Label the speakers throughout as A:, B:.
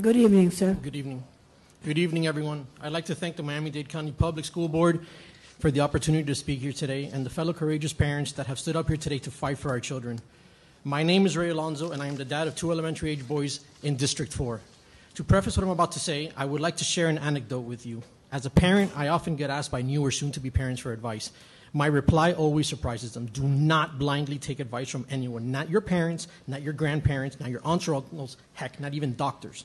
A: Good evening, sir.
B: Good evening. Good evening, everyone. I'd like to thank the Miami-Dade County Public School Board for the opportunity to speak here today and the fellow courageous parents that have stood up here today to fight for our children. My name is Ray Alonso, and I am the dad of two elementary age boys in District 4. To preface what I'm about to say, I would like to share an anecdote with you. As a parent, I often get asked by new or soon to be parents for advice. My reply always surprises them. Do not blindly take advice from anyone, not your parents, not your grandparents, not your aunts or uncles, heck, not even doctors.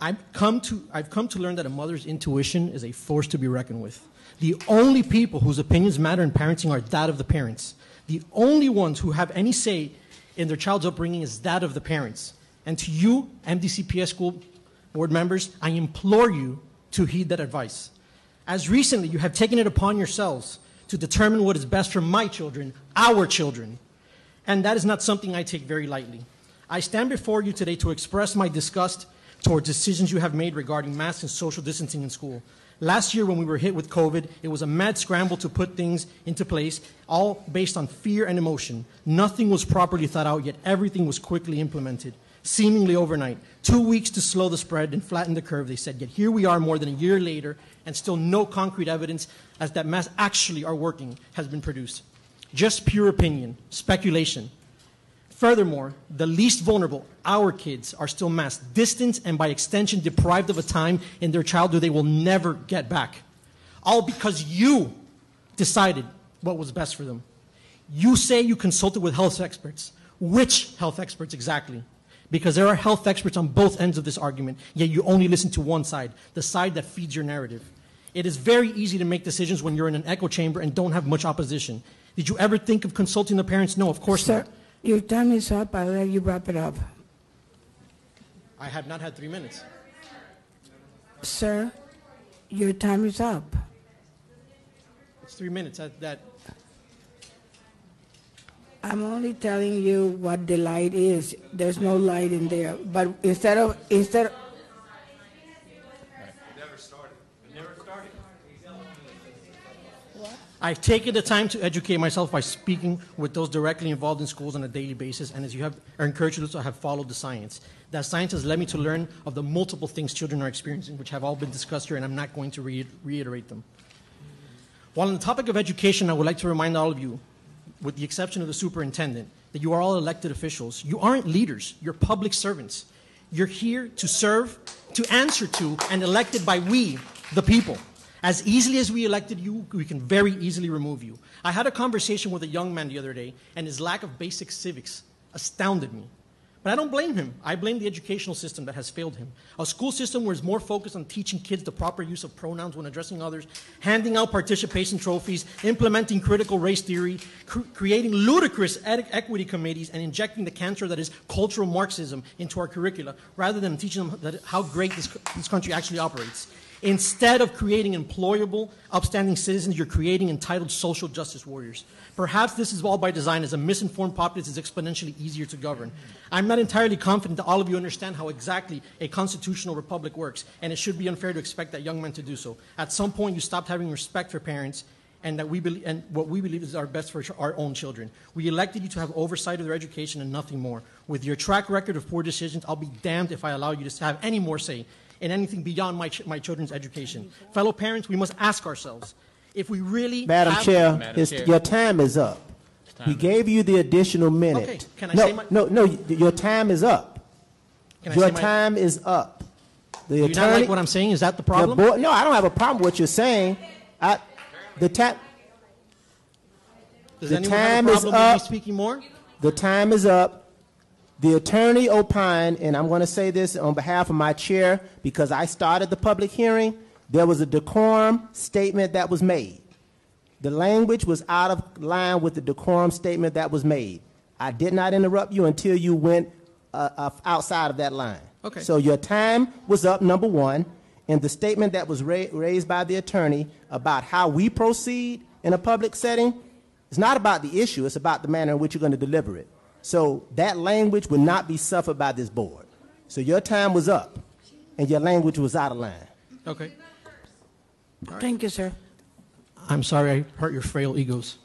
B: I've come, to, I've come to learn that a mother's intuition is a force to be reckoned with. The only people whose opinions matter in parenting are that of the parents. The only ones who have any say in their child's upbringing is that of the parents. And to you, MDCPS school board members, I implore you to heed that advice. As recently, you have taken it upon yourselves to determine what is best for my children, our children. And that is not something I take very lightly. I stand before you today to express my disgust toward decisions you have made regarding masks and social distancing in school. Last year, when we were hit with COVID, it was a mad scramble to put things into place, all based on fear and emotion. Nothing was properly thought out, yet everything was quickly implemented, seemingly overnight. Two weeks to slow the spread and flatten the curve, they said. Yet here we are more than a year later, and still no concrete evidence as that masks actually are working has been produced. Just pure opinion, speculation, Furthermore, the least vulnerable, our kids, are still masked, distanced, and by extension deprived of a time in their childhood they will never get back. All because you decided what was best for them. You say you consulted with health experts. Which health experts exactly? Because there are health experts on both ends of this argument, yet you only listen to one side, the side that feeds your narrative. It is very easy to make decisions when you're in an echo chamber and don't have much opposition. Did you ever think of consulting the parents? No, of course
A: Sir,
B: not.
A: your time is up. I'll let you wrap it up.
B: I have not had three minutes.
A: Sir, your time is up.
B: It's three minutes. That, that
A: I'm only telling you what the light is. There's no light in there. But instead of instead
B: I've taken the time to educate myself by speaking with those directly involved in schools on a daily basis, and as you have are encouraged to, I have followed the science. That science has led me to learn of the multiple things children are experiencing, which have all been discussed here, and I'm not going to re- reiterate them. While on the topic of education, I would like to remind all of you, with the exception of the superintendent, that you are all elected officials. You aren't leaders, you're public servants. You're here to serve, to answer to, and elected by we, the people. As easily as we elected you, we can very easily remove you. I had a conversation with a young man the other day, and his lack of basic civics astounded me. But I don't blame him. I blame the educational system that has failed him. A school system where it's more focused on teaching kids the proper use of pronouns when addressing others, handing out participation trophies, implementing critical race theory, cr- creating ludicrous equity committees, and injecting the cancer that is cultural Marxism into our curricula, rather than teaching them how great this, this country actually operates. Instead of creating employable, upstanding citizens, you're creating entitled social justice warriors. Perhaps this is all by design, as a misinformed populace is exponentially easier to govern. I'm not entirely confident that all of you understand how exactly a constitutional republic works, and it should be unfair to expect that young men to do so. At some point, you stopped having respect for parents and that we and what we believe is our best for our own children. We elected you to have oversight of their education and nothing more. With your track record of poor decisions, I'll be damned if I allow you to have any more say in anything beyond my, ch- my children's education. Fellow parents, we must ask ourselves if we really
C: Madam
B: have-
C: Chair,
D: Madam
C: it's-
D: Chair.
C: your time is up. We gave you the additional minute.
B: Okay, can I
C: no,
B: say my-
C: No, no, y- your time is up.
B: Can I
C: Your
B: say my-
C: time is up. The
B: Do you not like what I'm saying? Is that the
C: the
B: problem?
C: board- no, I don't have a problem with what you're saying. I, the time,
B: Does
C: the
B: anyone have
C: time
B: a
C: is
B: problem with me
C: up.
B: speaking more?
C: the time is up. The attorney opined, and I'm going to say this on behalf of my chair because I started the public hearing. There was a decorum statement that was made. The language was out of line with the decorum statement that was made. I did not interrupt you until you went uh, uh, outside of that line.
B: Okay.
C: So your time was up, number one, and the statement that was ra- raised by the attorney about how we proceed in a public setting is not about the issue, it's about the manner in which you're going to deliver it. So that language will not be suffered by this board. So your time was up, and your language was out of line.
B: Okay.
A: thank you, sir.
B: I'm sorry I hurt your frail egos.